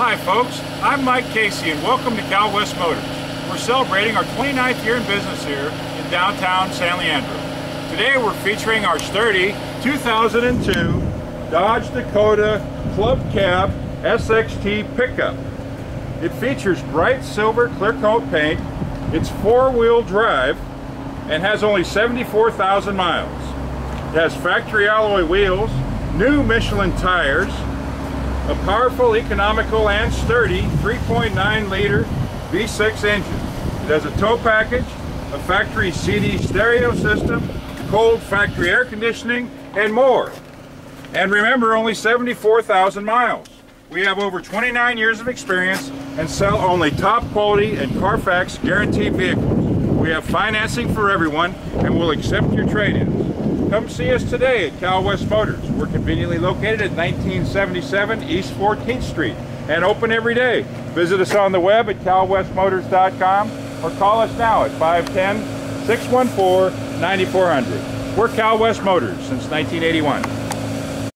Hi folks, I'm Mike Casey and welcome to Cal West Motors. We're celebrating our 29th year in business here in downtown San Leandro. Today we're featuring our sturdy 2002 Dodge Dakota Club Cab SXT pickup. It features bright silver clear coat paint, it's four-wheel drive, and has only 74,000 miles. It has factory alloy wheels, new Michelin tires, a powerful, economical, and sturdy 3.9 liter V6 engine. It has a tow package, a factory CD stereo system, cold factory air conditioning, and more. And remember, only 74,000 miles. We have over 29 years of experience and sell only top quality and Carfax guaranteed vehicles. We have financing for everyone and will accept your trade-ins. Come see us today at Cal West Motors. We're conveniently located at 1977 East 14th Street and open every day. Visit us on the web at calwestmotors.com or call us now at 510 614 9400. We're Cal West Motors since 1981.